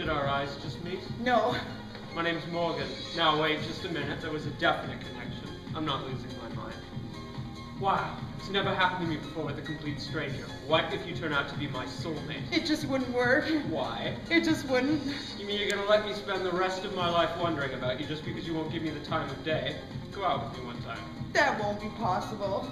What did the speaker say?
Did our eyes just meet? No. My name's Morgan. Now wait just a minute. There was a definite connection. I'm not losing my mind. Wow, it's never happened to me before with a complete stranger. What if you turn out to be my soulmate? It just wouldn't work. Why? It just wouldn't. You mean you're gonna let me spend the rest of my life wondering about you just because you won't give me the time of day? Go out with me one time. That won't be possible.